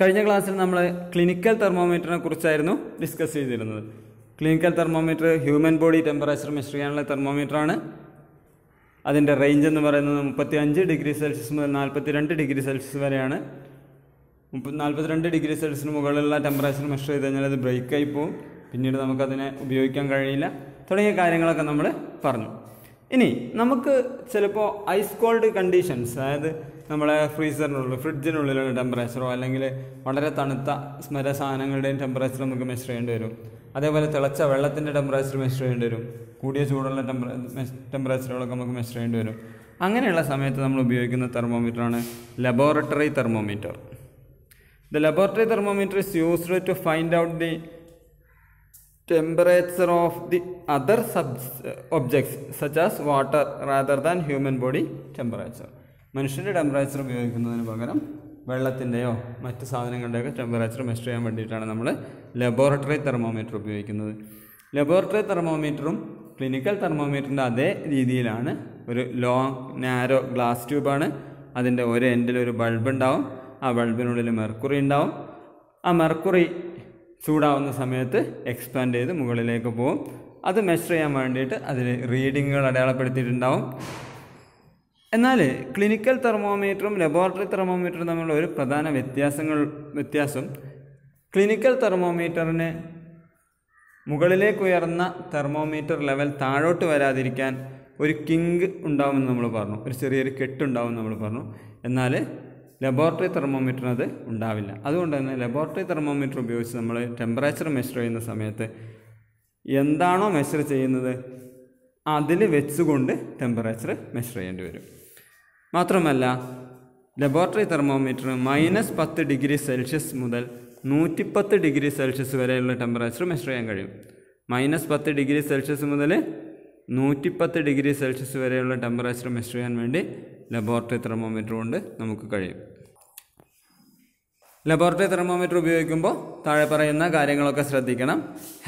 കഴിഞ്ഞ ക്ലാസ്സിൽ നമ്മൾ ക്ലിനിക്കൽ തെർമോമീറ്ററിനെ കുറിച്ചായിരുന്നു ഡിസ്കസ് ചെയ്തിരുന്നത്. Clinical thermometer human body temperature measure ചെയ്യാനുള്ള തെർമോമീറ്ററാണ് അതിന്റെ റേഞ്ച് എന്ന് പറയുന്നത് മുപ്പത്തി അഞ്ച് ഡിഗ്രി സെൽഷ്യസ് മുതൽ നാൽപ്പത്തി രണ്ട് ഡിഗ്രി സെൽഷ്യസ് വരെയാണ് നാൽപ്പത്തിരണ്ട് ഡിഗ്രി സെൽഷ്യസിന് മുകളിലുള്ള ടെമ്പറേച്ചർ മെഷർ ചെയ്ത് കഴിഞ്ഞാൽ അത് ബ്രേക്കായി പോവും. പിന്നീട് നമുക്കതിനെ ഉപയോഗിക്കാൻ കഴിയില്ല. തുടങ്ങിയ കാര്യങ്ങളൊക്കെ നമ്മൾ പറഞ്ഞു. ഇനി നമുക്ക് ചിലപ്പോൾ ഐസ് കോൾഡ് കണ്ടീഷൻസ് അതായത് നമ്മളെ ഫ്രീസറിനുള്ളിൽ ഫ്രിഡ്ജിനുള്ളിലുള്ള ടെമ്പറേച്ചറോ അല്ലെങ്കിൽ വളരെ തണുത്ത സ്മര സാധനങ്ങളുടെയും ടെമ്പറേച്ചർ നമുക്ക് മെഷർ ചെയ്യേണ്ടി വരും. അതേപോലെ തിളച്ച വെള്ളത്തിന്റെ ടെമ്പറേച്ചർ മെഷർ ചെയ്യേണ്ടി വരും. കൂടിയ ചൂടുള്ള ടെമ്പറേ ടെമ്പറേച്ചറുകളൊക്കെ നമുക്ക് മെഷർ ചെയ്യേണ്ടി വരും. അങ്ങനെയുള്ള സമയത്ത് നമ്മൾ ഉപയോഗിക്കുന്ന തെർമോമീറ്ററാണ് laboratory thermometer the laboratory thermometer is used to find out the temperature of the other subs- objects such as water rather than human body temperature. മനുഷ്യന്റെ ടെമ്പറേച്ചർ ഉപയോഗിക്കുന്നതിന് പകരം വെള്ളത്തിന്റെയോ മറ്റ് സാധനങ്ങളുടെയൊക്കെ ടെമ്പറേച്ചർ മെഷർ ചെയ്യാൻ വേണ്ടിയിട്ടാണ് നമ്മൾ ലബോറട്ടറി തെർമോമീറ്റർ ഉപയോഗിക്കുന്നത്. ലബോറട്ടറി തെർമോമീറ്ററും clinical തെർമോമീറ്ററിന്റെ അതേ രീതിയിലാണ് ഒരു ലോങ് നാരോ ഗ്ലാസ് ട്യൂബാണ് അതിന്റെ ഒരു എൻഡിൽ ഒരു ബൾബ് ഉണ്ടാവും. ആ ബൾബിനുള്ളിൽ മെർക്കുറി ഉണ്ടാവും. ആ മെർക്കുറി ചൂടാവുന്ന സമയത്ത് എക്സ്പാൻഡ് ചെയ്ത് മുകളിലേക്ക് പോകും അത് മെഷർ ചെയ്യാൻ വേണ്ടിയിട്ട് അതിൽ റീഡിങ്ങുകൾ അടയാളപ്പെടുത്തിയിട്ടുണ്ടാവും. എന്നാൽ ക്ലിനിക്കൽ തെർമോമീറ്ററും ലബോറട്ടറി തെർമോമീറ്ററും തമ്മിലുള്ള ഒരു പ്രധാന വ്യത്യാസങ്ങൾ വ്യത്യാസം ക്ലിനിക്കൽ തെർമോമീറ്ററിന് മുകളിലേക്ക് ഉയർന്ന തെർമോമീറ്റർ ലെവൽ താഴോട്ട് വരാതിരിക്കാൻ ഒരു കിങ് ഉണ്ടാവുമെന്ന് നമ്മൾ പറഞ്ഞു. ഒരു ചെറിയൊരു കെട്ടുണ്ടാവും നമ്മൾ പറഞ്ഞു. എന്നാൽ ലബോറട്ടറി തെർമോമീറ്ററിന് അത് ഉണ്ടാവില്ല. അതുകൊണ്ട് തന്നെ ലബോറട്ടറി തെർമോമീറ്റർ ഉപയോഗിച്ച് നമ്മൾ ടെമ്പറേച്ചർ മെഷർ ചെയ്യുന്ന സമയത്ത് എന്താണോ മെഷർ ചെയ്യുന്നത് അതിൽ വെച്ചുകൊണ്ട് ടെമ്പറേച്ചർ മെഷർ ചെയ്യേണ്ടി വരും. മാത്രമല്ല ലബോറട്ടറി തെർമോമീറ്റർ മൈനസ് പത്ത് ഡിഗ്രി സെൽഷ്യസ് മുതൽ നൂറ്റിപ്പത്ത് ഡിഗ്രി സെൽഷ്യസ് വരെയുള്ള ടെമ്പറേച്ചർ മെഷർ ചെയ്യാൻ കഴിയും. മൈനസ് പത്ത് ഡിഗ്രി സെൽഷ്യസ് മുതൽ നൂറ്റിപ്പത്ത് ഡിഗ്രി സെൽഷ്യസ് വരെയുള്ള ടെമ്പറേച്ചർ മെഷർ ചെയ്യാൻ വേണ്ടി ലബോറട്ടറി തെർമോമീറ്റർ കൊണ്ട് നമുക്ക് കഴിയും. ലബോറട്ടറി തെർമോമീറ്റർ ഉപയോഗിക്കുമ്പോൾ താഴെ പറയുന്ന കാര്യങ്ങളൊക്കെ ശ്രദ്ധിക്കണം.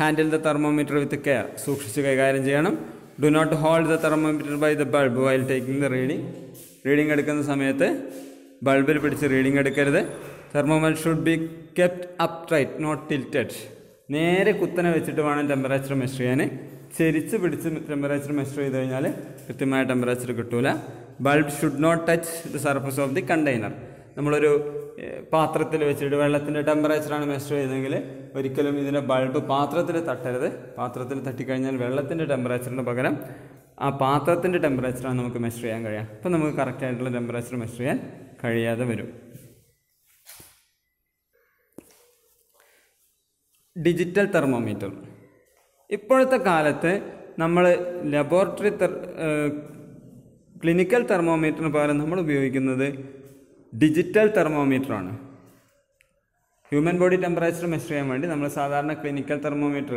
Handle the thermometer with care സൂക്ഷിച്ച് കൈകാര്യം ചെയ്യണം. Do not hold the thermometer by the bulb while taking the reading reading എടുക്കുന്ന സമയത്ത് ബൾബിൽ പിടിച്ച് റീഡിംഗ് എടുക്കരുത്. Thermometer should be kept upright not tilted നേരെ കുത്തനെ വെച്ചിട്ട് വേണം ടെമ്പറേച്ചർ മെഷർ ചെയ്യാൻ. ചെരിച്ച് പിടിച്ച് ടെമ്പറേച്ചർ മെഷർ ചെയ്ത് കഴിഞ്ഞാൽ കൃത്യമായ ടെമ്പറേച്ചർ കിട്ടൂല. Bulb should not touch the surface of the container നമ്മളൊരു പാത്രത്തിൽ വെച്ചിട്ട് വെള്ളത്തിന്റെ ടെമ്പറേച്ചറാണ് മെഷർ ചെയ്തതെങ്കിൽ ഒരിക്കലും ഇതിന്റെ ബൾബ് പാത്രത്തിൽ തട്ടരുത്. പാത്രത്തിൽ തട്ടിക്കഴിഞ്ഞാൽ വെള്ളത്തിന്റെ ടെമ്പറേച്ചറിന് പകരം ആ പാത്രത്തിന്റെ ടെമ്പറേച്ചറാണ് നമുക്ക് മെഷർ ചെയ്യാൻ കഴിയുക. അപ്പം നമുക്ക് കറക്റ്റായിട്ടുള്ള ടെമ്പറേച്ചർ മെഷർ ചെയ്യാൻ കഴിയാതെ വരും. ഡിജിറ്റൽ തെർമോമീറ്റർ ഇപ്പോഴത്തെ കാലത്ത് നമ്മൾ ലബോറട്ടറി തെർ ക്ലിനിക്കൽ തെർമോമീറ്ററിന് പകരം നമ്മൾ ഉപയോഗിക്കുന്നത് ഡിജിറ്റൽ തെർമോമീറ്ററാണ് ഹ്യൂമൻ ബോഡി ടെമ്പറേച്ചർ മെഷർ ചെയ്യാൻ വേണ്ടി നമ്മൾ സാധാരണ clinical thermometer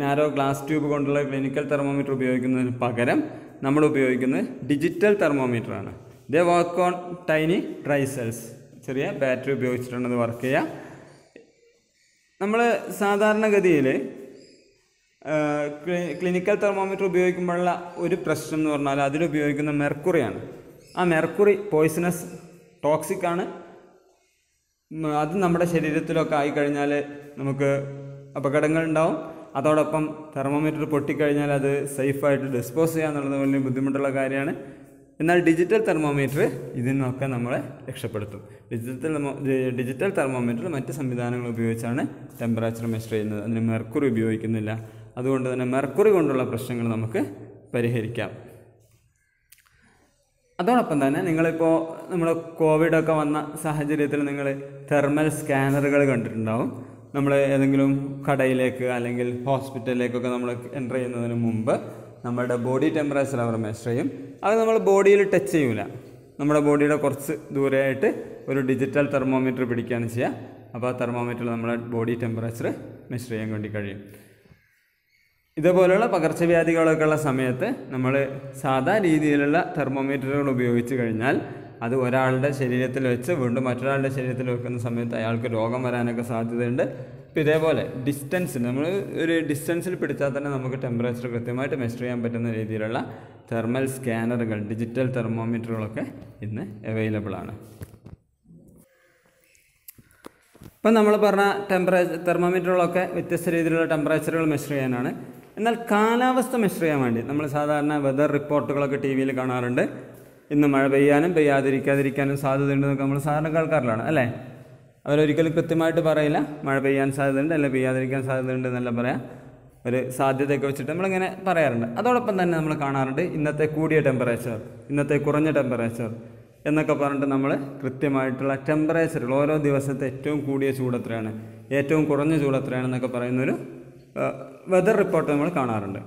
narrow glass tube കൊണ്ടുള്ള ക്ലിനിക്കൽ തെർമോമീറ്റർ ഉപയോഗിക്കുന്നതിന് പകരം നമ്മൾ ഉപയോഗിക്കുന്നത് digital തെർമോമീറ്ററാണ് they work on tiny dry cells ചെറിയ ബാറ്ററി ഉപയോഗിച്ചിട്ടാണ് അത് വർക്ക് ചെയ്യുക. നമ്മൾ സാധാരണഗതിയിൽ ക്ലിനിക്കൽ തെർമോമീറ്റർ ഉപയോഗിക്കുമ്പോഴുള്ള ഒരു പ്രശ്നം എന്ന് പറഞ്ഞാൽ അതിലുപയോഗിക്കുന്ന മെർക്കുറിയാണ് ആ മെർക്കുറി പോയ്സണസ് ടോക്സിക് ആണ്. അത് നമ്മുടെ ശരീരത്തിലൊക്കെ ആയിക്കഴിഞ്ഞാൽ നമുക്ക് അപകടങ്ങൾ ഉണ്ടാവും. അതോടൊപ്പം തെർമോമീറ്റർ പൊട്ടിക്കഴിഞ്ഞാൽ അത് സേഫായിട്ട് ഡിസ്പോസ് ചെയ്യുക എന്നുള്ളത് വലിയ ബുദ്ധിമുട്ടുള്ള കാര്യമാണ്. എന്നാൽ ഡിജിറ്റൽ തെർമോമീറ്റർ ഇതിൽ നിന്നൊക്കെ നമ്മളെ രക്ഷപ്പെടുത്തും. ഡിജിറ്റൽ ഡിജിറ്റൽ തെർമോമീറ്റർ മറ്റ് സംവിധാനങ്ങൾ ഉപയോഗിച്ചാണ് ടെമ്പറേച്ചർ മെഷർ ചെയ്യുന്നത്. അതിന് മെർക്കുറി ഉപയോഗിക്കുന്നില്ല. അതുകൊണ്ട് തന്നെ മെർക്കുറി കൊണ്ടുള്ള പ്രശ്നങ്ങൾ നമുക്ക് പരിഹരിക്കാം. അതോടൊപ്പം തന്നെ നിങ്ങളിപ്പോൾ നമ്മൾ കോവിഡൊക്കെ വന്ന സാഹചര്യത്തിൽ നിങ്ങൾ തെർമൽ സ്കാനറുകൾ കണ്ടിട്ടുണ്ടാവും. നമ്മൾ ഏതെങ്കിലും കടയിലേക്ക് അല്ലെങ്കിൽ ഹോസ്പിറ്റലിലേക്കൊക്കെ നമ്മൾ എന്റർ ചെയ്യുന്നതിന് മുമ്പ് നമ്മുടെ ബോഡി ടെമ്പറേച്ചർ അവർ മെഷർ ചെയ്യും. അത് നമ്മൾ ബോഡിയിൽ ടച്ച് ചെയ്യൂല. നമ്മുടെ ബോഡിയുടെ കുറച്ച് ദൂരെയായിട്ട് ഒരു ഡിജിറ്റൽ തെർമോമീറ്റർ പിടിക്കുകയാണ് ചെയ്യുക. അപ്പോൾ ആ തെർമോമീറ്ററിൽ നമ്മുടെ ബോഡി ടെമ്പറേച്ചർ മെഷർ ചെയ്യാൻ വേണ്ടി കഴിയും. ഇതുപോലെയുള്ള പകർച്ചവ്യാധികളൊക്കെ ഉള്ള സമയത്ത് നമ്മൾ സാധാ രീതിയിലുള്ള തെർമോമീറ്ററുകൾ ഉപയോഗിച്ച് കഴിഞ്ഞാൽ അത് ഒരാളുടെ ശരീരത്തിൽ വെച്ച് വീണ്ടും മറ്റൊരാളുടെ ശരീരത്തിൽ വെക്കുന്ന സമയത്ത് അയാൾക്ക് രോഗം വരാനൊക്കെ സാധ്യതയുണ്ട്. ഇപ്പോൾ ഇതേപോലെ ഡിസ്റ്റൻസിൽ നമ്മൾ ഒരു ഡിസ്റ്റൻസിൽ പിടിച്ചാൽ തന്നെ നമുക്ക് ടെമ്പറേച്ചർ കൃത്യമായിട്ട് മെഷർ ചെയ്യാൻ പറ്റുന്ന രീതിയിലുള്ള തെർമൽ സ്കാനറുകൾ ഡിജിറ്റൽ തെർമോമീറ്ററുകളൊക്കെ ഇന്ന് അവൈലബിൾ ആണ്. ഇപ്പം നമ്മൾ പറഞ്ഞ ടെമ്പറേച്ചർ തെർമോമീറ്ററുകളൊക്കെ വ്യത്യസ്ത രീതിയിലുള്ള ടെമ്പറേച്ചറുകൾ മെഷർ ചെയ്യാനാണ്. എന്നാൽ കാലാവസ്ഥ മെഷർ ചെയ്യാൻ വേണ്ടി നമ്മൾ സാധാരണ വെതർ റിപ്പോർട്ടുകളൊക്കെ ടി വിയിൽ കാണാറുണ്ട്. ഇന്ന് മഴ പെയ്യാനും പെയ്യാതിരിക്കാതിരിക്കാനും സാധ്യതയുണ്ടെന്നൊക്കെ നമ്മൾ സാധാരണ കേൾക്കാറിലാണ് അല്ലേ? അവരൊരിക്കലും കൃത്യമായിട്ട് പറയില്ല മഴ പെയ്യാൻ സാധ്യതയുണ്ട് അല്ലെങ്കിൽ പെയ്യാതിരിക്കാൻ സാധ്യതയുണ്ട് എന്നല്ല പറയാം. ഒരു സാധ്യതയൊക്കെ വെച്ചിട്ട് നമ്മളിങ്ങനെ പറയാറുണ്ട്. അതോടൊപ്പം തന്നെ നമ്മൾ കാണാറുണ്ട് ഇന്നത്തെ കൂടിയ ടെമ്പറേച്ചർ ഇന്നത്തെ കുറഞ്ഞ ടെമ്പറേച്ചർ എന്നൊക്കെ പറഞ്ഞിട്ട് നമ്മൾ കൃത്യമായിട്ടുള്ള ടെമ്പറേച്ചറുകൾ ഓരോ ദിവസത്തെ ഏറ്റവും കൂടിയ ചൂട് എത്രയാണ് ഏറ്റവും കുറഞ്ഞ ചൂട് എത്രയാണെന്നൊക്കെ പറയുന്നൊരു വെതർ റിപ്പോർട്ട് നമ്മൾ കാണാറുണ്ട്.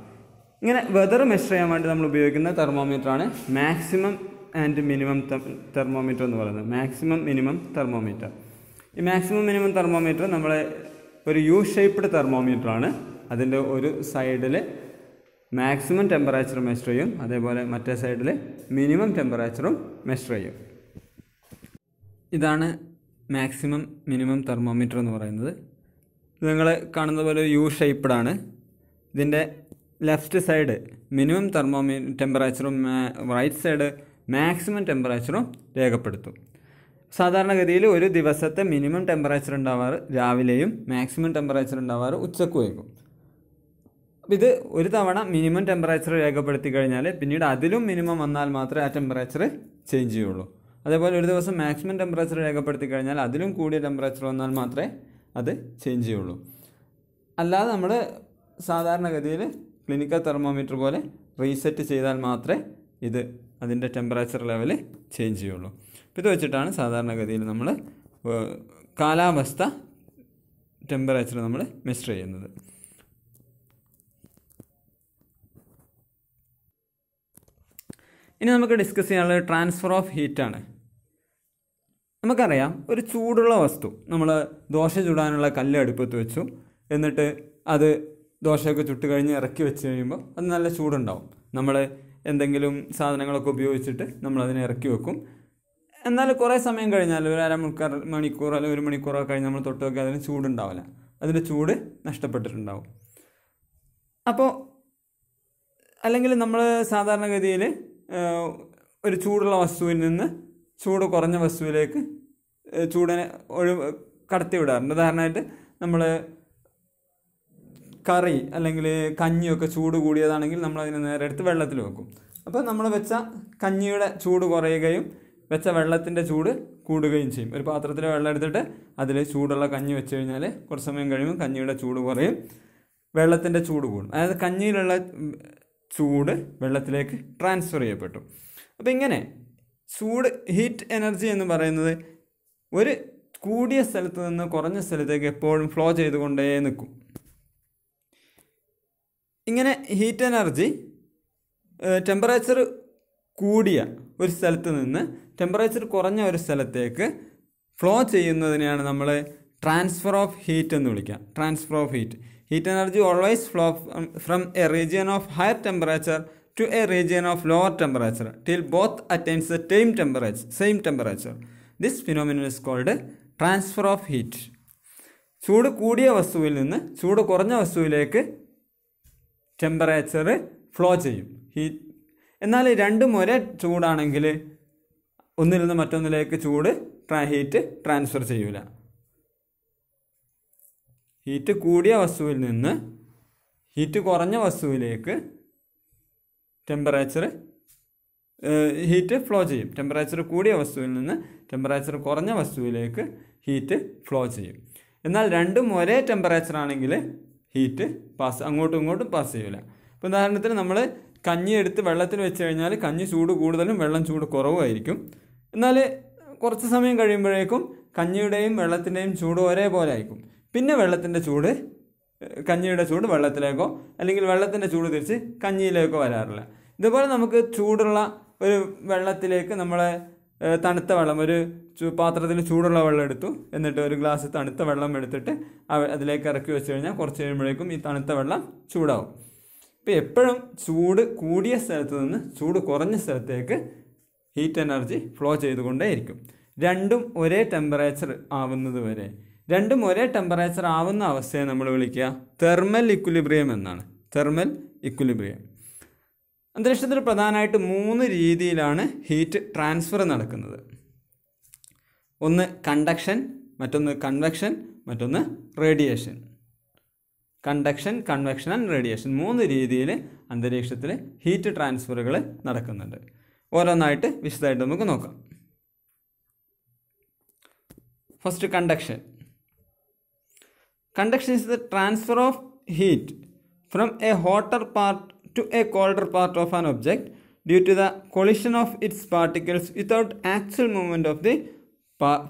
ഇങ്ങനെ വെതർ മെഷർ ചെയ്യാൻ വേണ്ടി നമ്മൾ ഉപയോഗിക്കുന്ന തെർമോമീറ്ററാണ് മാക്സിമം ആൻഡ് മിനിമം തെർമോമീറ്റർ എന്ന് പറയുന്നത്. മാക്സിമം മിനിമം തെർമോമീറ്റർ ഈ മാക്സിമം മിനിമം തെർമോമീറ്റർ നമ്മൾ ഒരു യു ഷേപ്പ്ഡ് തെർമോമീറ്ററാണ് അതിന്റെ ഒരു സൈഡിൽ മാക്സിമം ടെമ്പറേച്ചർ മെഷർ ചെയ്യും. അതേപോലെ മറ്റേ സൈഡിൽ മിനിമം ടെമ്പറേച്ചറും മെഷർ ചെയ്യും. ഇതാണ് മാക്സിമം മിനിമം തെർമോമീറ്റർ എന്ന് പറയുന്നത്. നിങ്ങൾ കാണുന്ന പോലെ യു ഷേപ്പ്ഡ് ആണ്. ഇതിന്റെ ലെഫ്റ്റ് സൈഡ് മിനിമം തെർമോമീ ടെമ്പറേച്ചറും റൈറ്റ് സൈഡ് മാക്സിമം ടെമ്പറേച്ചറും രേഖപ്പെടുത്തും. സാധാരണഗതിയിൽ ഒരു ദിവസത്തെ മിനിമം ടെമ്പറേച്ചർ ഉണ്ടാവാറ് രാവിലെയും മാക്സിമം ടെമ്പറേച്ചർ ഉണ്ടാവാറ് ഉച്ചക്കുമായിരിക്കും അപ്പോൾ ഇത് ഒരു തവണ മിനിമം ടെമ്പറേച്ചർ രേഖപ്പെടുത്തി കഴിഞ്ഞാൽ പിന്നീട് അതിലും മിനിമം വന്നാൽ മാത്രമേ ആ ടെമ്പറേച്ചർ ചേഞ്ച് ചെയ്യുള്ളൂ. അതേപോലെ ഒരു ദിവസം മാക്സിമം ടെമ്പറേച്ചർ രേഖപ്പെടുത്തി കഴിഞ്ഞാൽ അതിലും കൂടിയ ടെമ്പറേച്ചർ വന്നാൽ മാത്രമേ അത് ചേഞ്ച് ചെയ്യുള്ളൂ. അല്ലാതെ നമ്മൾ സാധാരണഗതിയിൽ ക്ലിനിക്കൽ തെർമോമീറ്റർ പോലെ റീസെറ്റ് ചെയ്താൽ മാത്രമേ ഇത് അതിന്റെ ടെമ്പറേച്ചർ ലെവൽ ചേഞ്ച് ചെയ്യുള്ളൂ. അപ്പോൾ ഇത് വെച്ചിട്ടാണ് സാധാരണഗതിയിൽ നമ്മൾ കാലാവസ്ഥ ടെമ്പറേച്ചർ നമ്മൾ മെഷർ ചെയ്യുന്നത്. ഇനി നമുക്ക് ഡിസ്കസ് ചെയ്യാനുള്ളത് ട്രാൻസ്ഫർ ഓഫ് ഹീറ്റാണ് നമുക്കറിയാം ഒരു ചൂടുള്ള വസ്തു നമ്മൾ ദോശ ചൂടാനുള്ള കല്ല് അടുപ്പത്ത് വെച്ചു എന്നിട്ട് അത് ദോശയൊക്കെ ചുട്ട് കഴിഞ്ഞ് ഇറക്കി വെച്ച് കഴിയുമ്പോൾ അത് നല്ല ചൂടുണ്ടാവും. നമ്മൾ എന്തെങ്കിലും സാധനങ്ങളൊക്കെ ഉപയോഗിച്ചിട്ട് നമ്മൾ അതിനെ ഇറക്കി വെക്കും. എന്നാൽ കുറേ സമയം കഴിഞ്ഞാൽ ഒരു അര മണിക്കൂർ അല്ലെങ്കിൽ ഒരു മണിക്കൂറൊക്കെ കഴിഞ്ഞ് നമ്മൾ തൊട്ട് നോക്കി അതിന് ചൂടുണ്ടാവില്ല. അതിന്റെ ചൂട് നഷ്ടപ്പെട്ടിട്ടുണ്ടാവും. അപ്പോൾ അല്ലെങ്കിൽ നമ്മൾ സാധാരണഗതിയിൽ ഒരു ചൂടുള്ള വസ്തുവിൽ നിന്ന് ചൂട് കുറഞ്ഞ വസ്തുവിലേക്ക് ചൂടിനെ ഒഴി കടത്തി വിടാറുണ്ട് ഉദാഹരണമായിട്ട് നമ്മൾ കറി അല്ലെങ്കിൽ കഞ്ഞിയൊക്കെ ചൂട് കൂടിയതാണെങ്കിൽ നമ്മൾ അതിനെ നേരെ എടുത്ത് വെള്ളത്തിൽ വെക്കും. അപ്പോൾ നമ്മൾ വെച്ച കഞ്ഞിയുടെ ചൂട് കുറയുകയും വെച്ച വെള്ളത്തിന്റെ ചൂട് കൂടുകയും ചെയ്യും. ഒരു പാത്രത്തിൽ വെള്ളം എടുത്തിട്ട് അതിൽ ചൂടുള്ള കഞ്ഞി വെച്ച് കഴിഞ്ഞാൽ കുറച്ച് സമയം കഴിയുമ്പോൾ കഞ്ഞിയുടെ ചൂട് കുറയും വെള്ളത്തിന്റെ ചൂട് കൂടും. അതായത് കഞ്ഞിയിലുള്ള ചൂട് വെള്ളത്തിലേക്ക് ട്രാൻസ്ഫർ ചെയ്യപ്പെട്ടു. അപ്പോൾ ഇങ്ങനെ ചൂട് ഹീറ്റ് എനർജി എന്ന് പറയുന്നത് ഒരു കൂടിയ സ്ഥലത്ത് നിന്ന് കുറഞ്ഞ സ്ഥലത്തേക്ക് എപ്പോഴും ഫ്ലോ ചെയ്തുകൊണ്ടേ നിൽക്കും. ഇങ്ങനെ ഹീറ്റ് എനർജി ടെമ്പറേച്ചർ കൂടിയ ഒരു സ്ഥലത്ത് നിന്ന് ടെമ്പറേച്ചർ കുറഞ്ഞ ഒരു സ്ഥലത്തേക്ക് ഫ്ലോ ചെയ്യുന്നതിനെയാണ് നമ്മൾ ട്രാൻസ്ഫർ ഓഫ് ഹീറ്റ് എന്ന് വിളിക്കുക transfer of heat heat energy always flow from a region of higher temperature to a region of lower temperature till both attains the same temperature same temperature this phenomenal is called transfer of heat ചൂട് കൂടിയ വസ്തുവിൽ നിന്ന് ചൂട് കുറഞ്ഞ വസ്തുവിലേക്ക് temperature flow ചെയ്യും. Heat എന്നാൽ രണ്ടും ഒരേ ചൂടാണെങ്കിൽ ഒന്നിൽ നിന്ന് മറ്റൊന്നിലേക്ക് ചൂട് ട്രാ ഹീറ്റ് ട്രാൻസ്ഫർ ചെയ്യൂല. ഹീറ്റ് കൂടിയ വസ്തുവിൽ നിന്ന് ഹീറ്റ് കുറഞ്ഞ വസ്തുവിലേക്ക് ടെമ്പറേച്ചർ ഹീറ്റ് ഫ്ലോ ചെയ്യും. ടെമ്പറേച്ചർ കൂടിയ വസ്തുവിൽ നിന്ന് ടെമ്പറേച്ചർ കുറഞ്ഞ വസ്തുവിലേക്ക് ഹീറ്റ് ഫ്ലോ ചെയ്യും. എന്നാൽ രണ്ടും ഒരേ ടെമ്പറേച്ചർ ആണെങ്കിൽ ഹീറ്റ് പാസ് അങ്ങോട്ടും ഇങ്ങോട്ടും പാസ് ചെയ്യില്ല ഇപ്പോൾ ഉദാഹരണത്തിന് നമ്മൾ കഞ്ഞി എടുത്ത് വെള്ളത്തിൽ വെച്ച് കഴിഞ്ഞാൽ കഞ്ഞി ചൂട് കൂടുതലും വെള്ളം ചൂട് കുറവുമായിരിക്കും. എന്നാൽ കുറച്ച് സമയം കഴിയുമ്പോഴേക്കും കഞ്ഞിയുടെയും വെള്ളത്തിന്റെയും ചൂട് ഒരേപോലെ ആയിരിക്കും. പിന്നെ വെള്ളത്തിന്റെ ചൂട് കഞ്ഞിയുടെ ചൂട് വെള്ളത്തിലേക്കോ അല്ലെങ്കിൽ വെള്ളത്തിന്റെ ചൂട് തിരിച്ച് കഞ്ഞിയിലേക്കോ വരാറില്ല. ഇതുപോലെ നമുക്ക് ചൂടുള്ള ഒരു വെള്ളത്തിലേക്ക് നമ്മളെ തണുത്ത വെള്ളം ഒരു പാത്രത്തിൽ ചൂടുള്ള വെള്ളം എടുത്തു. എന്നിട്ട് ഒരു ഗ്ലാസ് തണുത്ത വെള്ളം എടുത്തിട്ട് അതിലേക്ക് ഇറക്കി വെച്ച് കഴിഞ്ഞാൽ കുറച്ച് കഴിയുമ്പോഴേക്കും ഈ തണുത്ത വെള്ളം ചൂടാവും. ഇപ്പോൾ എപ്പോഴും ചൂട് കൂടിയ സ്ഥലത്ത് നിന്ന് ചൂട് കുറഞ്ഞ സ്ഥലത്തേക്ക് ഹീറ്റ് എനർജി ഫ്ലോ ചെയ്തുകൊണ്ടേയിരിക്കും. രണ്ടും ഒരേ ടെമ്പറേച്ചർ ആവുന്നത് വരെ. രണ്ടും ഒരേ ടെമ്പറേച്ചർ ആവുന്ന അവസ്ഥയെ നമ്മൾ വിളിക്കുക തെർമൽ ഇക്വിലിബ്രിയം എന്നാണ്. തെർമൽ ഇക്വിലിബ്രിയം അന്തരീക്ഷത്തിൽ പ്രധാനമായിട്ട് മൂന്ന് രീതിയിലാണ് ഹീറ്റ് ട്രാൻസ്ഫർ നടക്കുന്നത്. ഒന്ന് കണ്ടക്ഷൻ മറ്റൊന്ന് കൺവെക്ഷൻ മറ്റൊന്ന് radiation conduction convection and radiation മൂന്ന് രീതിയിൽ അന്തരീക്ഷത്തിൽ ഹീറ്റ് ട്രാൻസ്ഫറുകൾ നടക്കുന്നുണ്ട്. ഓരോന്നായിട്ട് വിശദമായിട്ട് നമുക്ക് നോക്കാം. First conduction conduction is the transfer of heat from a hotter part to a colder part of an object due to the collision of its particles without actual movement of the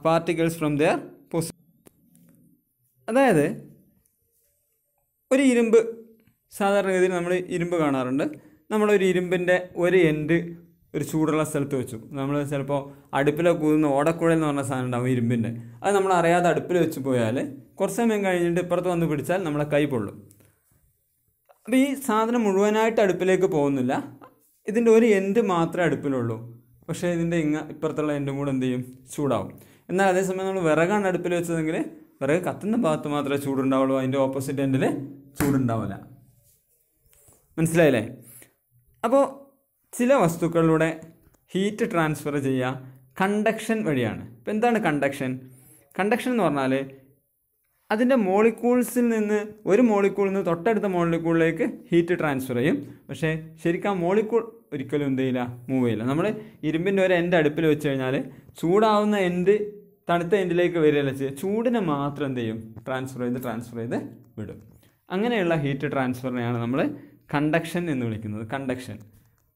particles from their position അതായത് ഒരു ഇരുമ്പ് സാധാരണഗതിയിൽ നമ്മൾ ഇരുമ്പ് കാണാറുണ്ട്. നമ്മളൊരു ഇരുമ്പിന്റെ ഒരു എൻഡ് ഒരു ചൂടുള്ള സ്ഥലത്ത് വെച്ചു. നമ്മൾ ചിലപ്പോൾ അടുപ്പിലൊക്കെ കൂതുന്ന ഓടക്കുഴൽ എന്ന് പറഞ്ഞ സാധനം ഉണ്ടാവും ഇരുമ്പിന്റെ. അത് നമ്മൾ അറിയാതെ അടുപ്പിൽ വെച്ച് പോയാൽ കുറച്ച് സമയം കഴിഞ്ഞിട്ട് ഇപ്പുറത്ത് വന്ന് പിടിച്ചാൽ നമ്മളെ കൈ പൊള്ളും. അപ്പോൾ ഈ സാധനം മുഴുവനായിട്ട് അടുപ്പിലേക്ക് പോകുന്നില്ല. ഇതിന്റെ ഒരു എൻഡ് മാത്രമേ അടുപ്പിലുള്ളൂ. പക്ഷേ ഇതിന്റെ ഇങ്ങ ഇപ്പുറത്തുള്ള എൻഡും കൂടെ എന്ത് ചെയ്യും? ചൂടാവും. എന്നാൽ അതേസമയം നമ്മൾ വിറകാണ് അടുപ്പിൽ വെച്ചതെങ്കിൽ വിറക് കത്തുന്ന ഭാഗത്ത് മാത്രമേ ചൂടുണ്ടാവുള്ളൂ. അതിന്റെ ഓപ്പോസിറ്റ് എൻഡിൽ ചൂടുണ്ടാവില്ല. മനസ്സിലായില്ലേ? അപ്പോൾ ചില വസ്തുക്കളിലൂടെ ഹീറ്റ് ട്രാൻസ്ഫർ ചെയ്യുക കണ്ടക്ഷൻ വഴിയാണ്. ഇപ്പം എന്താണ് കണ്ടക്ഷൻ കണ്ടക്ഷൻ എന്ന് പറഞ്ഞാൽ അതിന്റെ മോളിക്യൂൾസിൽ നിന്ന് ഒരു മോളിക്യൂളിൽ നിന്ന് തൊട്ടടുത്ത മോളിക്യൂളിലേക്ക് ഹീറ്റ് ട്രാൻസ്ഫർ ചെയ്യും. പക്ഷേ ശരിക്കും ആ മോളിക്യൂൾ ഒരിക്കലും എന്ത് ചെയ്യില്ല മൂവ് ചെയ്യില്ല. നമ്മൾ ഇരുമ്പിന്റെ ഒരു എൻഡ് അടുപ്പിൽ വെച്ച് കഴിഞ്ഞാൽ ചൂടാവുന്ന എൻഡ് തണുത്ത എൻഡിലേക്ക് വരികയല്ല ചെയ്യുക. ചൂടിനെ മാത്രം എന്ത് ചെയ്യും? ട്രാൻസ്ഫർ ചെയ്ത് ട്രാൻസ്ഫർ ചെയ്ത് വിടും. അങ്ങനെയുള്ള ഹീറ്റ് ട്രാൻസ്ഫറിനെയാണ് നമ്മൾ കണ്ടക്ഷൻ എന്ന് വിളിക്കുന്നത്. കണ്ടക്ഷൻ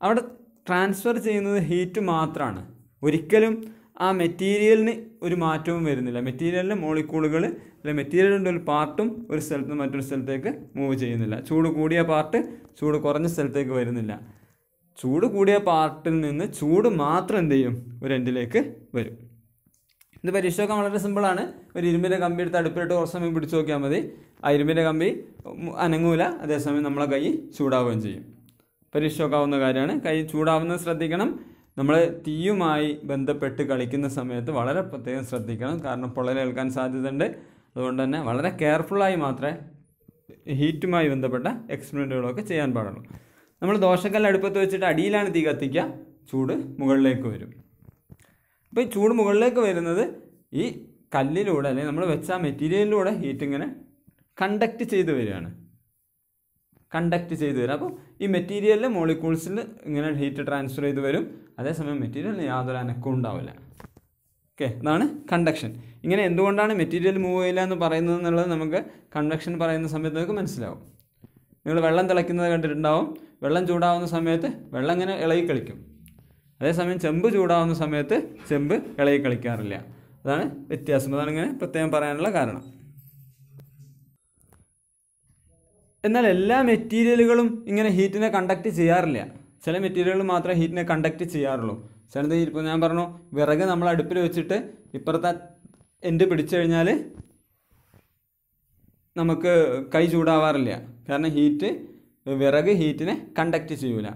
അവിടെ ട്രാൻസ്ഫർ ചെയ്യുന്നത് ഹീറ്റ് മാത്രമാണ് ഒരിക്കലും ആ മെറ്റീരിയലിന് ഒരു മാറ്റവും വരുന്നില്ല. മെറ്റീരിയലിലെ മോളിക്കൂളുകൾ അല്ലെങ്കിൽ മെറ്റീരിയലിന്റെ ഒരു പാർട്ടും ഒരു സ്ഥലത്ത് നിന്ന് മറ്റൊരു സ്ഥലത്തേക്ക് മൂവ് ചെയ്യുന്നില്ല. ചൂട് കൂടിയ പാർട്ട് ചൂട് കുറഞ്ഞ സ്ഥലത്തേക്ക് വരുന്നില്ല. ചൂട് കൂടിയ പാർട്ടിൽ നിന്ന് ചൂട് മാത്രം എന്ത് ചെയ്യും? ഒരു എൻഡിലേക്ക് വരും. ഇത് പരീക്ഷയൊക്കെ വളരെ സിമ്പിളാണ് ഒരു ഇരുമ്പിന്റെ കമ്പി എടുത്ത് അടുപ്പിലിട്ട് കുറച്ച് സമയം പിടിച്ചു നോക്കിയാൽ മതി. ആ ഇരുമ്പിന്റെ കമ്പി അനങ്ങൂല. അതേസമയം നമ്മളെ കൈ ചൂടാവുകയും ചെയ്യും. പരീക്ഷയൊക്കാവുന്ന കാര്യമാണ്. കൈ ചൂടാവുന്നത് ശ്രദ്ധിക്കണം. നമ്മൾ തീയുമായി ബന്ധപ്പെട്ട് കളിക്കുന്ന സമയത്ത് വളരെ പ്രത്യേകം ശ്രദ്ധിക്കണം. കാരണം പൊള്ളലേൽക്കാൻ സാധ്യതയുണ്ട്. അതുകൊണ്ട് തന്നെ വളരെ കെയർഫുള്ളായി മാത്രമേ ഹീറ്റുമായി ബന്ധപ്പെട്ട എക്സ്പെരിമെന്റുകളൊക്കെ ചെയ്യാൻ പാടുള്ളൂ. നമ്മൾ ദോശക്കല്ല് അടുപ്പത്ത് വെച്ചിട്ട് അടിയിലാണ് തീ കത്തിക്കുക ചൂട് മുകളിലേക്ക് വരും. അപ്പോൾ ഈ ചൂട് മുകളിലേക്ക് വരുന്നത് ഈ കല്ലിലൂടെ അല്ലെങ്കിൽ നമ്മൾ വെച്ച മെറ്റീരിയലിലൂടെ ഹീറ്റ് ഇങ്ങനെ കണ്ടക്ട് ചെയ്ത് വരികയാണ്. കണ്ടക്ട് ചെയ്ത് തരും. അപ്പോൾ ഈ മെറ്റീരിയലിലെ മോളിക്യൂൾസിൽ ഇങ്ങനെ ഹീറ്റ് ട്രാൻസ്ഫർ ചെയ്ത് വരും. അതേസമയം മെറ്റീരിയലിന് യാതൊരു അനക്കവും ഉണ്ടാവില്ല. ഓക്കെ അതാണ് കണ്ടക്ഷൻ ഇങ്ങനെ എന്തുകൊണ്ടാണ് മെറ്റീരിയൽ മൂവ് ചെയ്യില്ല എന്ന് പറയുന്നത് എന്നുള്ളത് നമുക്ക് കണ്ടക്ഷൻ പറയുന്ന സമയത്ത് നമുക്ക് മനസ്സിലാവും. നിങ്ങൾ വെള്ളം തിളയ്ക്കുന്നത് കണ്ടിട്ടുണ്ടാവും. വെള്ളം ചൂടാവുന്ന സമയത്ത് വെള്ളം ഇങ്ങനെ ഇളകി കളിക്കും. അതേസമയം ചെമ്പ് ചൂടാവുന്ന സമയത്ത് ചെമ്പ് ഇളകി കളിക്കാറില്ല. അതാണ് വ്യത്യാസം. അതാണ് ഇങ്ങനെ പ്രത്യേകം പറയാനുള്ള കാരണം. എന്നാൽ എല്ലാ മെറ്റീരിയലുകളും ഇങ്ങനെ ഹീറ്റിനെ കണ്ടക്ട് ചെയ്യാറില്ല. ചില മെറ്റീരിയലുകൾ മാത്രമേ ഹീറ്റിനെ കണ്ടക്ട് ചെയ്യാറുള്ളൂ. ചിലത് ഇപ്പോൾ ഞാൻ പറഞ്ഞു വിറക് നമ്മൾ അടുപ്പിൽ വെച്ചിട്ട് ഇപ്പുറത്തെ എൻഡ് പിടിച്ചു കഴിഞ്ഞാൽ നമുക്ക് കൈ ചൂടാവാറില്ല. കാരണം ഹീറ്റ് വിറക് ഹീറ്റിനെ കണ്ടക്ട് ചെയ്യൂല.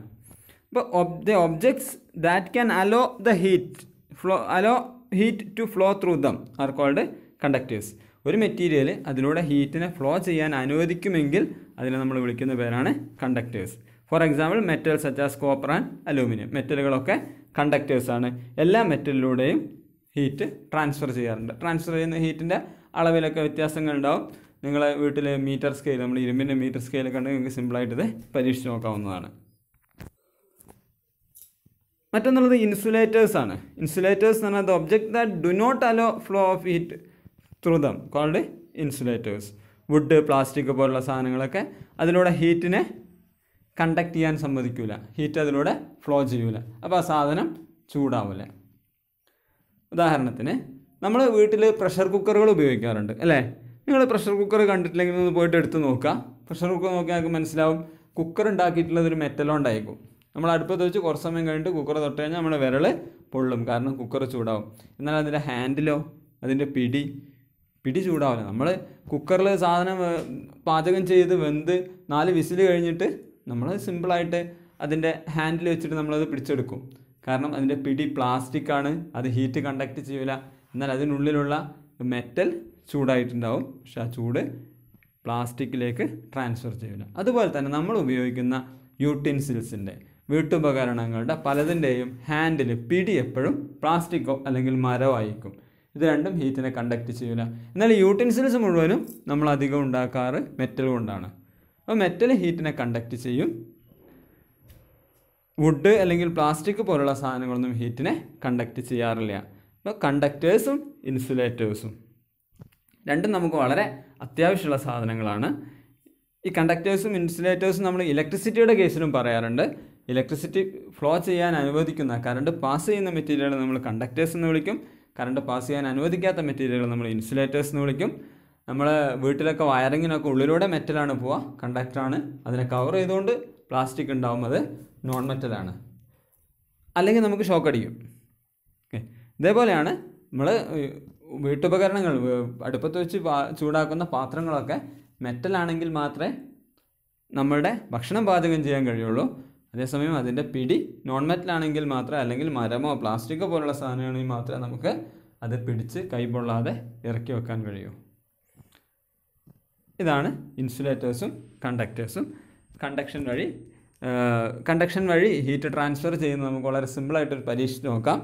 അപ്പോൾ the objects that can allow the heat flow allow heat to flow through them are called conductors ഒരു മെറ്റീരിയൽ അതിലൂടെ ഹീറ്റിനെ ഫ്ലോ ചെയ്യാൻ അനുവദിക്കുമെങ്കിൽ അതിനെ നമ്മൾ വിളിക്കുന്ന പേരാണ് conductors for example metal such as copper and aluminium മെറ്റലുകളൊക്കെ conductors ആണ്. എല്ലാ മെറ്റലിലൂടെയും ഹീറ്റ് ട്രാൻസ്ഫർ ചെയ്യാറുണ്ട്. ട്രാൻസ്ഫർ ചെയ്യുന്ന ഹീറ്റിന്റെ അളവിലൊക്കെ വ്യത്യാസങ്ങൾ ഉണ്ടാവും നിങ്ങളെ വീട്ടിൽ മീറ്റർ സ്കെയിൽ നമ്മൾ ഇരുമ്പിന്റെ മീറ്റർ സ്കെയിൽ ഉണ്ടെങ്കിൽ നിങ്ങൾക്ക് സിമ്പിളായിട്ട് ഇത് പരീക്ഷിച്ച് നോക്കാവുന്നതാണ്. മറ്റൊന്നുള്ളത് ഇൻസുലേറ്റേഴ്സ് ആണ്. ഇൻസുലേറ്റേഴ്സ് എന്ന് പറഞ്ഞാൽ the object that do not allow flow of heat through them called insulators wood plastic പോലുള്ള സാധനങ്ങളൊക്കെ അതിലൂടെ ഹീറ്റിനെ കണ്ടക്ട് ചെയ്യാൻ സമ്മതിക്കില്ല ഹീറ്റ് അതിലൂടെ ഫ്ലോ ചെയ്യൂല. അപ്പോൾ ആ സാധനം ചൂടാവില്ല ഉദാഹരണത്തിന് നമ്മൾ വീട്ടിൽ പ്രഷർ കുക്കറുകൾ ഉപയോഗിക്കാറുണ്ട് അല്ലേ? നിങ്ങൾ പ്രഷർ കുക്കർ കണ്ടിട്ടില്ലെങ്കിൽ ഒന്ന് പോയിട്ട് എടുത്ത് നോക്കുക. പ്രഷർ കുക്കർ നോക്കിയാൽ നിങ്ങൾക്ക് മനസ്സിലാവും കുക്കർ ഉണ്ടാക്കിയിട്ടുള്ളത് ഒരു മെറ്റലോണ്ടായിരിക്കും നമ്മൾ അടുപ്പത്ത് വെച്ച് കുറച്ച് സമയം കഴിഞ്ഞിട്ട് കുക്കർ തൊട്ട് കഴിഞ്ഞാൽ നമ്മുടെ വിരൽ പൊള്ളും കാരണം കുക്കർ ചൂടാവും. എന്നാൽ അതിന്റെ ഹാൻഡിലോ അതിന്റെ പിടി പിടി ചൂടാവില്ല. നമ്മൾ കുക്കറിൽ സാധനം പാചകം ചെയ്ത് വെന്ത് നാല് വിസിൽ കഴിഞ്ഞിട്ട് നമ്മൾ സിമ്പിളായിട്ട് അതിന്റെ ഹാൻഡിൽ വെച്ചിട്ട് നമ്മളത് പിടിച്ചെടുക്കും. കാരണം അതിന്റെ പിടി പ്ലാസ്റ്റിക് ആണ് അത് ഹീറ്റ് കണ്ടക്ട് ചെയ്യില്ല എന്നാൽ അതിനുള്ളിലുള്ള മെറ്റൽ ചൂടായിട്ടുണ്ടാവും. പക്ഷെ ആ ചൂട് പ്ലാസ്റ്റിക്കിലേക്ക് ട്രാൻസ്ഫർ ചെയ്യില്ല അതുപോലെ തന്നെ നമ്മൾ ഉപയോഗിക്കുന്ന യൂട്ടിൻസിൽസിന്റെ വീട്ടുപകരണങ്ങളുടെ പലതിന്റെയും ഹാൻഡിൽ പിടി എപ്പോഴും പ്ലാസ്റ്റിക്കോ അല്ലെങ്കിൽ മരമോ ആയിരിക്കും ഇത് രണ്ടും ഹീറ്റിനെ കണ്ടക്ട് ചെയ്യില്ല എന്നാൽ യൂട്ടൻസിൽസ് മുഴുവനും നമ്മൾ അധികം ഉണ്ടാക്കാറ് മെറ്റൽ കൊണ്ടാണ്. അപ്പോൾ മെറ്റൽ ഹീറ്റിനെ കണ്ടക്ട് ചെയ്യും. വുഡ് അല്ലെങ്കിൽ പ്ലാസ്റ്റിക് പോലുള്ള സാധനങ്ങളൊന്നും ഹീറ്റിനെ കണ്ടക്ട് ചെയ്യാറില്ല. അപ്പോൾ കണ്ടക്ടേഴ്സും ഇൻസുലേറ്റേഴ്സും രണ്ടും നമുക്ക് വളരെ അത്യാവശ്യമുള്ള സാധനങ്ങളാണ്. ഈ കണ്ടക്ടേഴ്സും ഇൻസുലേറ്റേഴ്സും നമ്മൾ ഇലക്ട്രിസിറ്റിയുടെ കേസിലും പറയാറുണ്ട്. ഇലക്ട്രിസിറ്റി ഫ്ലോ ചെയ്യാൻ അനുവദിക്കുന്ന കറണ്ട് പാസ് ചെയ്യുന്ന മെറ്റീരിയൽ നമ്മൾ കണ്ടക്ടേഴ്സ് എന്ന് വിളിക്കും. കറണ്ട് പാസ് ചെയ്യാൻ അനുവദിക്കാത്ത മെറ്റീരിയലുകൾ നമ്മൾ ഇൻസുലേറ്റേഴ്സ് എന്ന് വിളിക്കും. നമ്മൾ വീട്ടിലൊക്കെ വയറിങ്ങിനൊക്കെ ഉള്ളിലൂടെ മെറ്റലാണ് പോവുക കണ്ടക്ടറാണ് അതിനെ കവർ ചെയ്തുകൊണ്ട് പ്ലാസ്റ്റിക് ഉണ്ടാവും. അത് നോൺ മെറ്റലാണ് അല്ലെങ്കിൽ നമുക്ക് ഷോക്ക് അടിക്കും. ഓക്കെ ഇതേപോലെയാണ് നമ്മൾ വീട്ടുപകരണങ്ങൾ അടുപ്പത്ത് വെച്ച് ചൂടാക്കുന്ന പാത്രങ്ങളൊക്കെ മെറ്റലാണെങ്കിൽ മാത്രമേ നമ്മളുടെ ഭക്ഷണം പാചകം ചെയ്യാൻ കഴിയുള്ളൂ. അതേസമയം അതിന്റെ പിടി നോൺ മെറ്റലാണെങ്കിൽ മാത്രമേ അല്ലെങ്കിൽ മരമോ പ്ലാസ്റ്റിക്കോ പോലുള്ള സാധനമാണെങ്കിൽ മാത്രമേ നമുക്ക് അത് പിടിച്ച് കൈപൊള്ളാതെ ഇറക്കി വെക്കാൻ കഴിയൂ. ഇതാണ് ഇൻസുലേറ്റേഴ്സും കണ്ടക്ടേഴ്സും. കണ്ടക്ഷൻ വഴി കണ്ടക്ഷൻ വഴി ഹീറ്റ് ട്രാൻസ്ഫർ ചെയ്യുന്ന നമുക്ക് വളരെ സിമ്പിളായിട്ടൊരു പരീക്ഷിച്ച് നോക്കാം.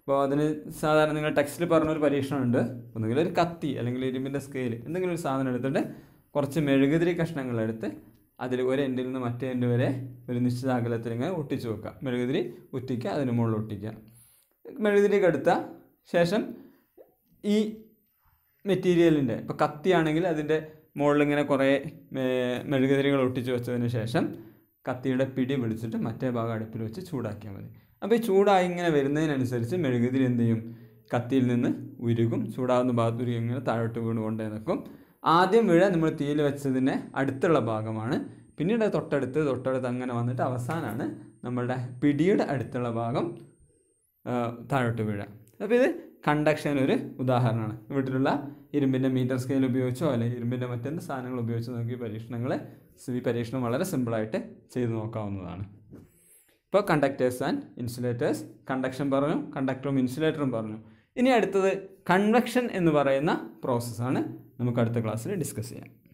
അപ്പോൾ അതിന് സാധാരണ നിങ്ങൾ ടെക്സ്റ്റിൽ പറഞ്ഞൊരു പരീക്ഷണമുണ്ട്. ഒന്നുകിൽ ഒരു കത്തി അല്ലെങ്കിൽ ഇരുമ്പിന്റെ സ്കെയിൽ എന്തെങ്കിലും ഒരു സാധനം എടുത്തിട്ട് കുറച്ച് മെഴുകുതിരി കഷ്ണങ്ങൾ എടുത്ത് അതിൽ ഒരു എൻഡിൽ നിന്ന് മറ്റേ എൻഡ് വരെ ഒരു നിശ്ചിത അകലത്തിൽ ഇങ്ങനെ ഒട്ടിച്ച് വെക്കുക. മെഴുകുതിരി ഉറ്റിക്കുക അതിന് മുകളിൽ ഒട്ടിക്കുക. മെഴുകുതിരി എടുത്ത ശേഷം ഈ മെറ്റീരിയലിന്റെ ഇപ്പോൾ കത്തിയാണെങ്കിൽ അതിന്റെ മുകളിൽ ഇങ്ങനെ കുറേ മെഴുകുതിരികൾ ഒട്ടിച്ച് വെച്ചതിന് ശേഷം കത്തിയുടെ പിടി പിടിച്ചിട്ട് മറ്റേ ഭാഗം അടുപ്പിൽ വെച്ച് ചൂടാക്കിയാൽ മതി. അപ്പോൾ ഈ ചൂടായി ഇങ്ങനെ വരുന്നതിനനുസരിച്ച് മെഴുകുതിരി എന്ത് ചെയ്യും? കത്തിയിൽ നിന്ന് ഉരുകും. ചൂടാവുന്ന ഭാഗത്ത് ഉരുകി ഇങ്ങനെ താഴോട്ട് വീണ് കൊണ്ടേ നിൽക്കും. ആദ്യം വീഴ നമ്മൾ തീയിൽ വെച്ചതിന്റെ അടുത്തുള്ള ഭാഗമാണ്. പിന്നീട് തൊട്ടടുത്ത് തൊട്ടടുത്ത് അങ്ങനെ വന്നിട്ട് അവസാനമാണ് നമ്മളുടെ പിടിയുടെ അടുത്തുള്ള ഭാഗം താഴോട്ട് വീഴ അപ്പോൾ ഇത് കണ്ടക്ഷൻ ഒരു ഉദാഹരണമാണ്. വീട്ടിലുള്ള ഇരുമ്പിന്റെ മീറ്റർ സ്കെയിൽ ഉപയോഗിച്ചോ അല്ലെങ്കിൽ ഇരുമ്പിന്റെ മറ്റെന്ത് സാധനങ്ങൾ ഉപയോഗിച്ച് നോക്കി പരീക്ഷണങ്ങൾ ഈ പരീക്ഷണം വളരെ സിമ്പിളായിട്ട് ചെയ്തു നോക്കാവുന്നതാണ്. ഇപ്പോൾ കണ്ടക്ടേഴ്സ് ആൻഡ് ഇൻസുലേറ്റേഴ്സ് കണ്ടക്ഷൻ പറഞ്ഞു കണ്ടക്ടറും ഇൻസുലേറ്ററും പറഞ്ഞു. ഇനി അടുത്തത് കൺവെക്ഷൻ എന്ന് പറയുന്ന പ്രോസസ്സാണ്. നമുക്ക് അടുത്ത ക്ലാസ്സിൽ ഡിസ്കസ് ചെയ്യാം.